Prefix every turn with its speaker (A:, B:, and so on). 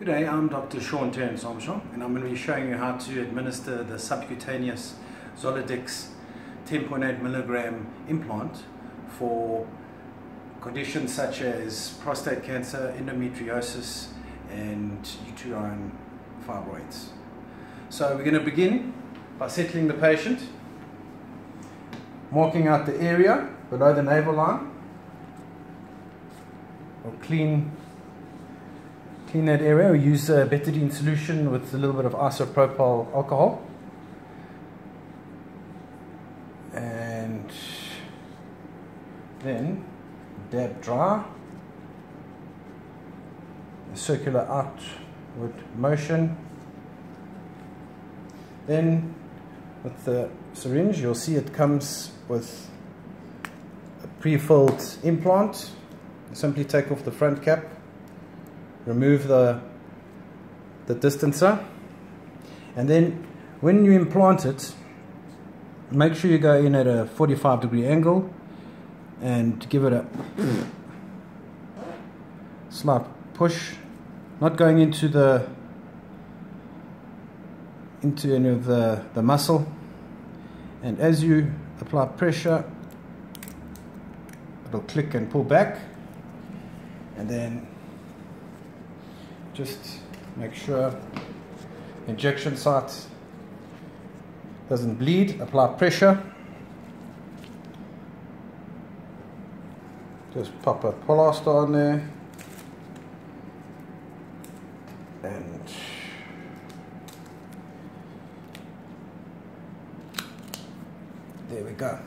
A: Good day, I'm Dr. Sean Terence Armstrong and I'm going to be showing you how to administer the subcutaneous Zoladex 10.8 milligram implant for conditions such as prostate cancer, endometriosis and uterine fibroids. So we're going to begin by settling the patient, marking out the area below the navel line, or clean clean that area. We use a betadine solution with a little bit of isopropyl alcohol. And then dab dry. A circular outward motion. Then with the syringe you'll see it comes with a pre-filled implant. Simply take off the front cap remove the, the distancer. And then when you implant it make sure you go in at a 45 degree angle and give it a slight push. Not going into the into any of the, the muscle. And as you apply pressure it'll click and pull back. And then just make sure injection site doesn't bleed apply pressure. Just pop a plaster on there. And there we go